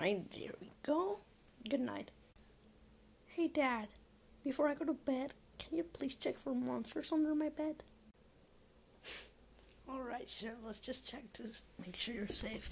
right, there we go. Good night. Hey, Dad. Before I go to bed, can you please check for monsters under my bed? Alright, sure. Let's just check to make sure you're safe.